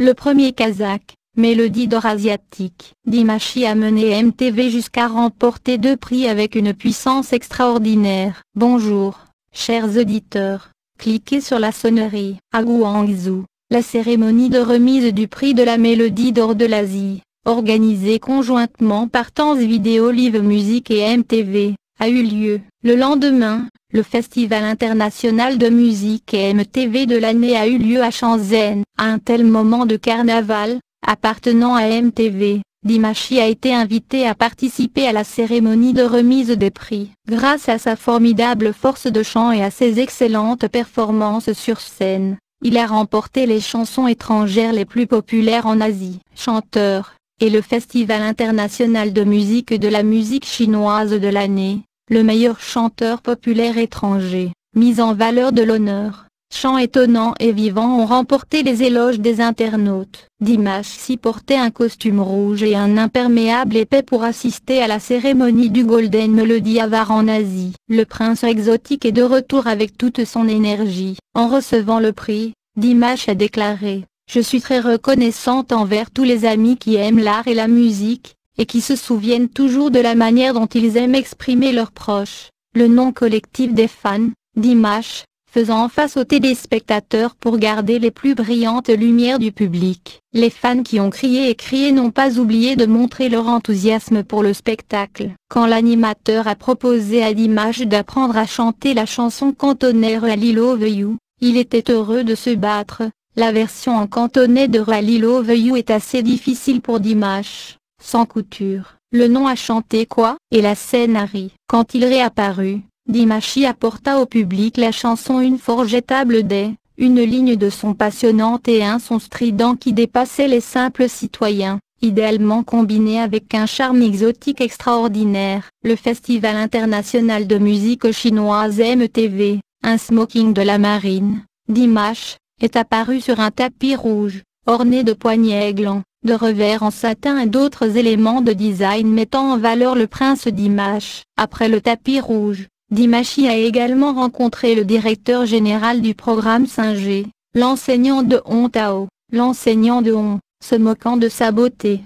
le premier Kazakh, mélodie d'or asiatique. Dimashi a mené MTV jusqu'à remporter deux prix avec une puissance extraordinaire. Bonjour, chers auditeurs, cliquez sur la sonnerie. À Guangzhou, la cérémonie de remise du prix de la mélodie d'or de l'Asie, organisée conjointement par Temps Vidéo Live Music et MTV, a eu lieu. Le lendemain, le Festival international de musique et MTV de l'année a eu lieu à Shenzhen. À un tel moment de carnaval, appartenant à MTV, Dimashi a été invité à participer à la cérémonie de remise des prix. Grâce à sa formidable force de chant et à ses excellentes performances sur scène, il a remporté les chansons étrangères les plus populaires en Asie. Chanteur, et le Festival international de musique de la musique chinoise de l'année, le meilleur chanteur populaire étranger, mis en valeur de l'honneur. Chants étonnants et vivants ont remporté les éloges des internautes. Dimash s'y portait un costume rouge et un imperméable épais pour assister à la cérémonie du Golden Melody Award en Asie. Le prince exotique est de retour avec toute son énergie. En recevant le prix, Dimash a déclaré « Je suis très reconnaissante envers tous les amis qui aiment l'art et la musique, et qui se souviennent toujours de la manière dont ils aiment exprimer leurs proches. Le nom collectif des fans, Dimash, faisant face aux téléspectateurs pour garder les plus brillantes lumières du public. Les fans qui ont crié et crié n'ont pas oublié de montrer leur enthousiasme pour le spectacle. Quand l'animateur a proposé à Dimash d'apprendre à chanter la chanson cantonnaire Rally Love You, il était heureux de se battre. La version en cantonais de Rally Love You est assez difficile pour Dimash. Sans couture, le nom a chanté quoi Et la scène a. Quand il réapparut, Dimashi apporta au public la chanson Une forgettable des, une ligne de son passionnant et un son strident qui dépassait les simples citoyens, idéalement combiné avec un charme exotique extraordinaire. Le Festival international de musique chinoise MTV, un smoking de la marine, Dimash, est apparu sur un tapis rouge, orné de poignets aiglants, de revers en satin et d'autres éléments de design mettant en valeur le prince Dimash. Après le tapis rouge, Dimashi a également rencontré le directeur général du programme Singer, l'enseignant de Hontao, l'enseignant de Hon, se moquant de sa beauté.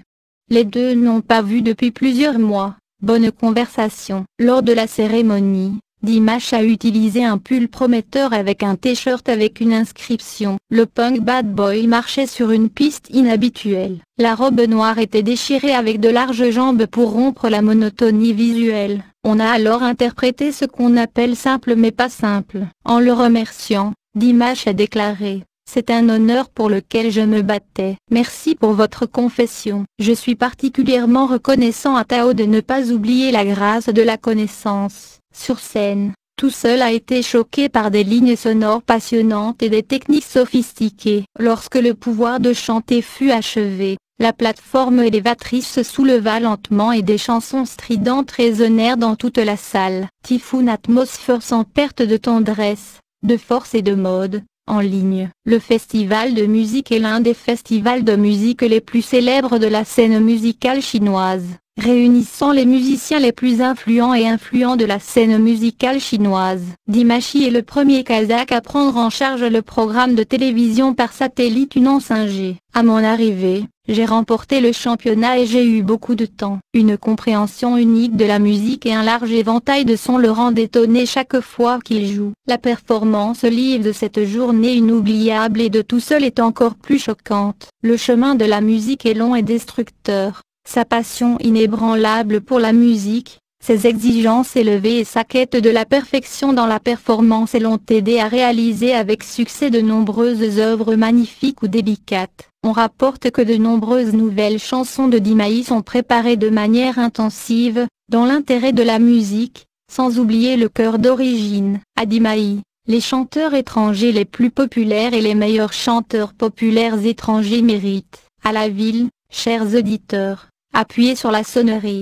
Les deux n'ont pas vu depuis plusieurs mois. Bonne conversation. Lors de la cérémonie, Dimash a utilisé un pull prometteur avec un t-shirt avec une inscription. Le punk bad boy marchait sur une piste inhabituelle. La robe noire était déchirée avec de larges jambes pour rompre la monotonie visuelle. On a alors interprété ce qu'on appelle simple mais pas simple. En le remerciant, Dimash a déclaré c'est un honneur pour lequel je me battais. Merci pour votre confession. Je suis particulièrement reconnaissant à Tao de ne pas oublier la grâce de la connaissance. Sur scène, tout seul a été choqué par des lignes sonores passionnantes et des techniques sophistiquées. Lorsque le pouvoir de chanter fut achevé, la plateforme élévatrice se souleva lentement et des chansons stridentes résonnèrent dans toute la salle. Typhoon atmosphère sans perte de tendresse, de force et de mode, en ligne. Le festival de musique est l'un des festivals de musique les plus célèbres de la scène musicale chinoise, réunissant les musiciens les plus influents et influents de la scène musicale chinoise. Dimashi est le premier Kazakh à prendre en charge le programme de télévision par satellite une 5G. À mon arrivée, j'ai remporté le championnat et j'ai eu beaucoup de temps. Une compréhension unique de la musique et un large éventail de sons le rendent étonné chaque fois qu'il joue. La performance live de cette journée inoubliable et de tout seul est encore plus choquante. Le chemin de la musique est long et destructeur. Sa passion inébranlable pour la musique, ses exigences élevées et sa quête de la perfection dans la performance l'ont aidé à réaliser avec succès de nombreuses œuvres magnifiques ou délicates. On rapporte que de nombreuses nouvelles chansons de Dimaï sont préparées de manière intensive, dans l'intérêt de la musique, sans oublier le cœur d'origine. À Dimaï, les chanteurs étrangers les plus populaires et les meilleurs chanteurs populaires étrangers méritent, à la ville, chers auditeurs, appuyez sur la sonnerie.